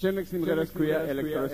Czym eksymrzeres quia elektros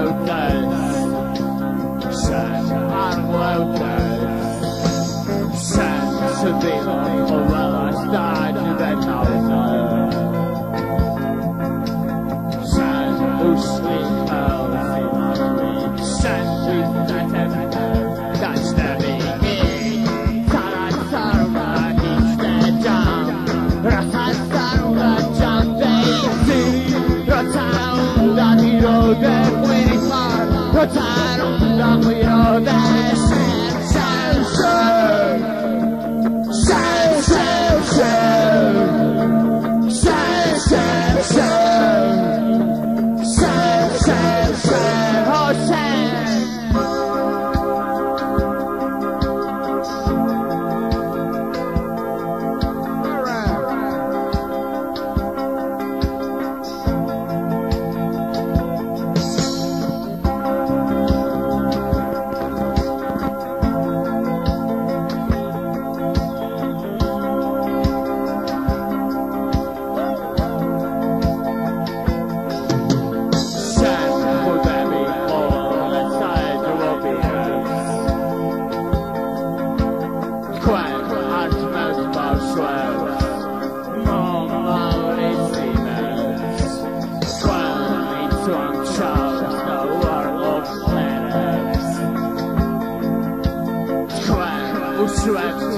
i'm San Anglo-Danes, San Sabino. But I don't know, you know that. 出来。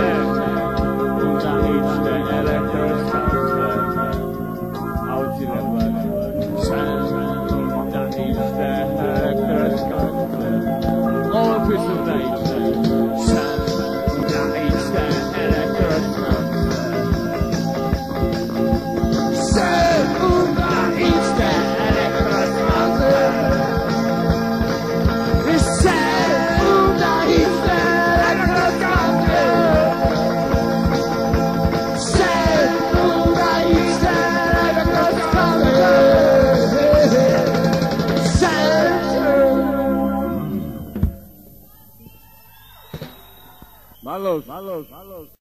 谢谢。Saludos.